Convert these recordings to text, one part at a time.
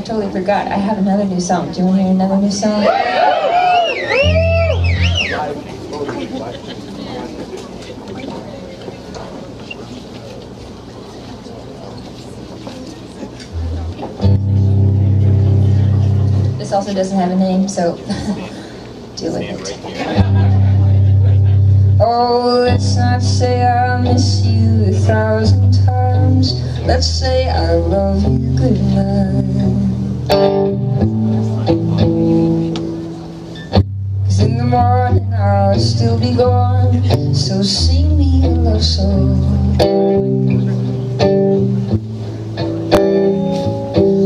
I totally forgot. I have another new song. Do you want to hear another new song? This also doesn't have a name, so deal with it. Oh, let's not say I miss you a thousand times. Let's say I love you goodnight. Gone. So sing me a love song.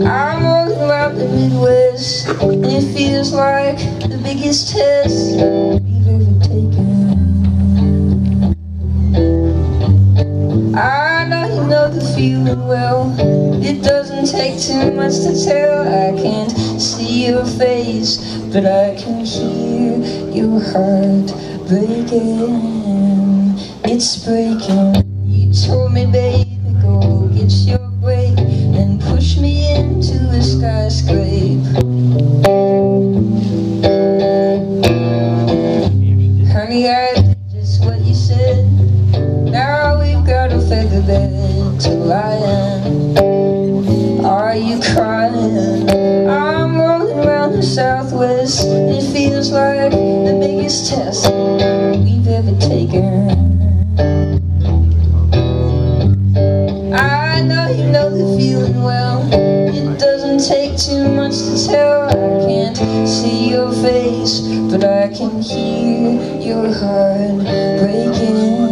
I'm all around the Midwest, and it feels like the biggest test we've ever taken. I know you know the feeling well. It doesn't take too much to tell. I can't see your face, but I can hear your heart breaking. It's breaking. You told me, baby, go get your break and push me into a skyscraper. Honey, I did just what you said. Now we've got a feather bed to lie in. Southwest. It feels like the biggest test we've ever taken. I know you know the feeling well. It doesn't take too much to tell. I can't see your face, but I can hear your heart breaking.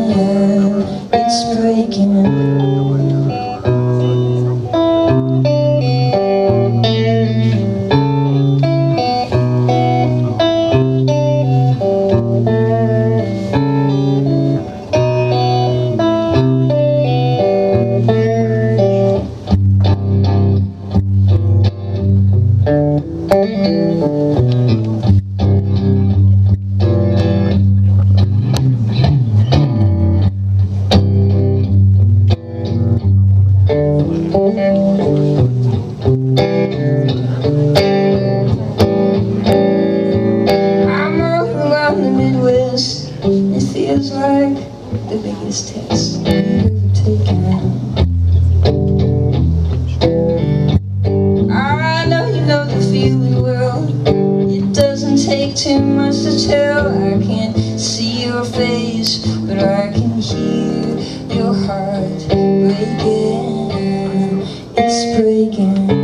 Feels like the biggest test we've ever taken. I know you know the feeling well. It doesn't take too much to tell. I can't see your face, but I can hear breaking